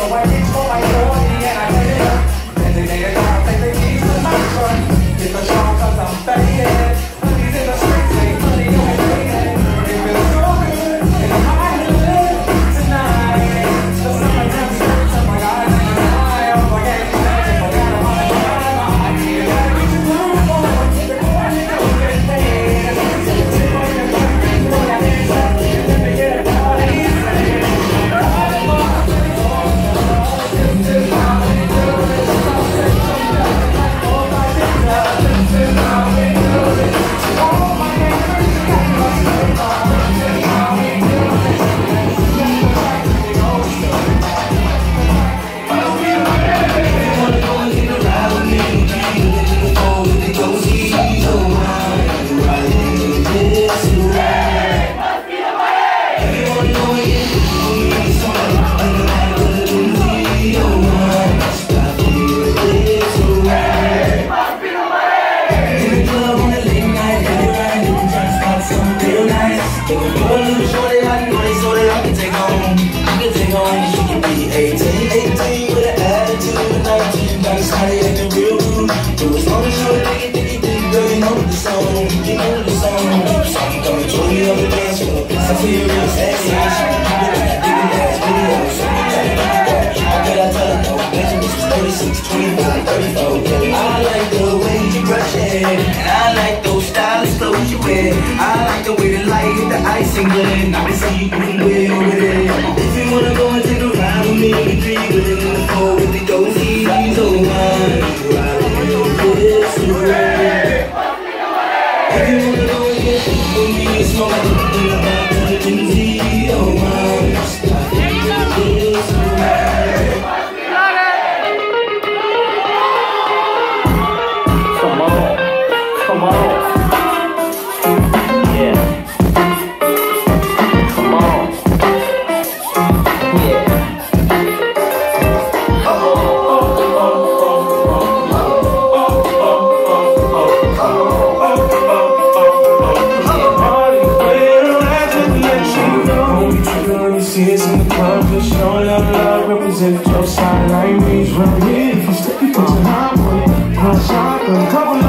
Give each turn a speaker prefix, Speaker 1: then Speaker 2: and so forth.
Speaker 1: So I did for my 40 and I played it up. And they made it out, they made me some money. It's a on the dance floor. I real sexy, ass I tell her no? Measurements was 36, 25, 34. I like the way you brush it, and I like those stylish clothes you wear. I like the way the light hit the icing blend. I can see you moving way over there. If you wanna go and take a ride with me, we three in the four with the dozies. Oh my, ride If
Speaker 2: See us in the club, just showing up love, represent your side like me. Right here, if you step into my way, my shot, come